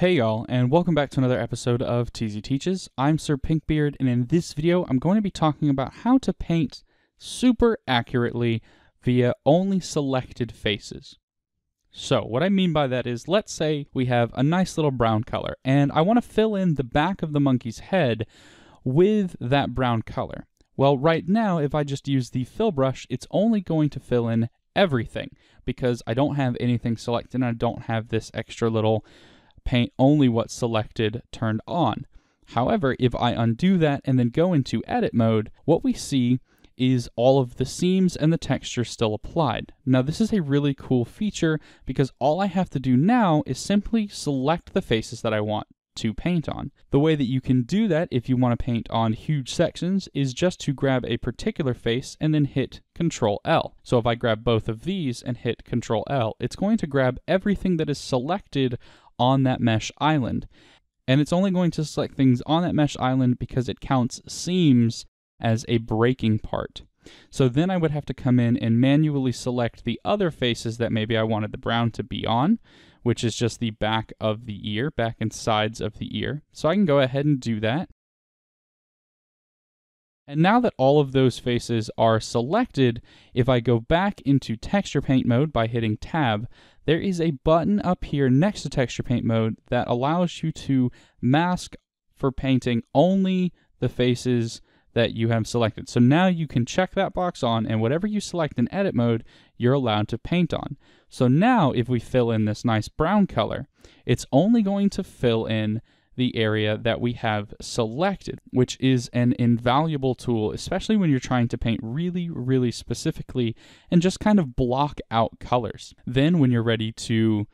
Hey y'all, and welcome back to another episode of TKZ Teaches. I'm Sir Pinkbeard, and in this video, I'm going to be talking about how to paint super accurately via only selected faces. So, what I mean by that is, let's say we have a nice little brown color, and I want to fill in the back of the monkey's head with that brown color. Well, right now, if I just use the fill brush, it's only going to fill in everything because I don't have anything selected and I don't have this extra little paint only what's selected turned on. However, if I undo that and then go into edit mode, what we see is all of the seams and the texture still applied. Now this is a really cool feature because all I have to do now is simply select the faces that I want to paint on. The way that you can do that if you want to paint on huge sections is just to grab a particular face and then hit Control L. So if I grab both of these and hit Control L, it's going to grab everything that is selected on that mesh island. And it's only going to select things on that mesh island because it counts seams as a breaking part. So then I would have to come in and manually select the other faces that maybe I wanted the brown to be on, which is just the back of the ear, back and sides of the ear. So I can go ahead and do that. And now that all of those faces are selected, if I go back into texture paint mode by hitting tab, there is a button up here next to texture paint mode that allows you to mask for painting only the faces that you have selected. So now you can check that box on and whatever you select in edit mode, you're allowed to paint on. So now if we fill in this nice brown color, it's only going to fill in the area that we have selected, which is an invaluable tool, especially when you're trying to paint really, really specifically and just kind of block out colors. Then when you're ready to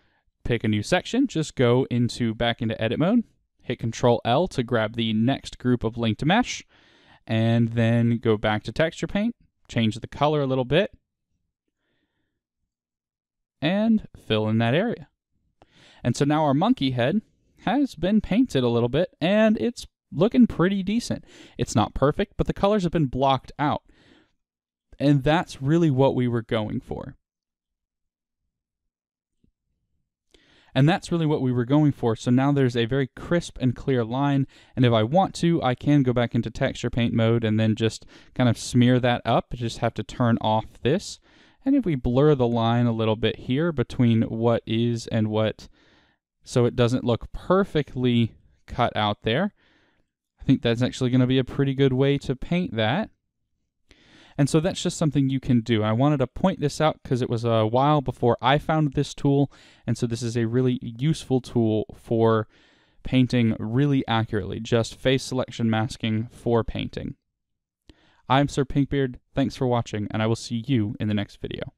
pick a new section, just go into back into edit mode, hit Control L to grab the next group of linked mesh, and then go back to texture paint, change the color a little bit, and fill in that area. And so now our monkey head has been painted a little bit and it's looking pretty decent. It's not perfect, but the colors have been blocked out. And that's really what we were going for. And that's really what we were going for. So now there's a very crisp and clear line. And if I want to, I can go back into texture paint mode and then just kind of smear that up. I just have to turn off this. And if we blur the line a little bit here between what is and what so it doesn't look perfectly cut out there. I think that's actually going to be a pretty good way to paint that. And so that's just something you can do. I wanted to point this out because it was a while before I found this tool. And so this is a really useful tool for painting really accurately, just face selection masking for painting. I'm Sir Pinkbeard. Thanks for watching, and I will see you in the next video.